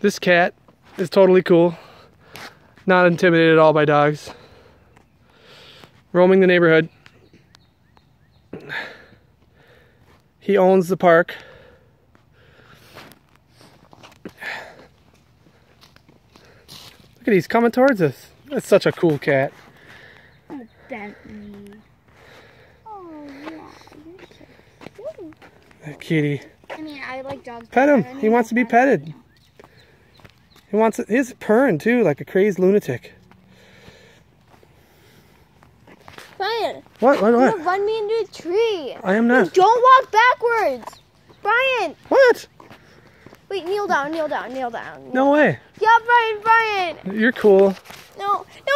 This cat is totally cool. Not intimidated at all by dogs. Roaming the neighborhood. He owns the park. Look at he's coming towards us. That's such a cool cat. Bentley. Oh, yeah. You're so cute. That kitty. I mean, I like dogs. Pet him. He wants to be pet. petted. He wants it. He's purring too, like a crazed lunatic. Brian, What? What? you're What? gonna run me into a tree. I am not. Don't walk backwards. Brian, What? wait, kneel down, kneel down, kneel down. No way. Yeah, Brian, Brian. You're cool. No, no,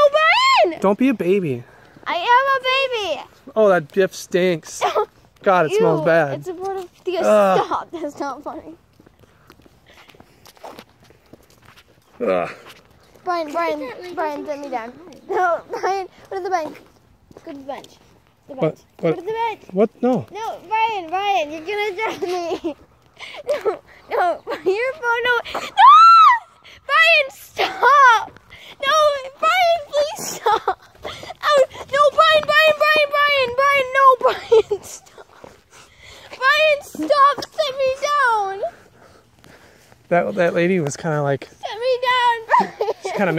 Brian. Don't be a baby. I am a baby. Oh, that dip stinks. God, it smells bad. It's a part of the stop. That's not funny. Ugh. Brian, Brian, Brian, set me down. No, Brian, go to the bench. Go to the bench. The bench. What? Go What? to the bench. What? No. No, Brian, Brian, you're gonna drop me. No, no, your phone, no, no! Brian, stop! No, Brian, please stop! Oh, no, Brian, Brian, Brian, Brian, Brian, no, Brian, stop! Brian, stop! Set me down! That that lady was kind of like Set me down, Brian! Kind of mad.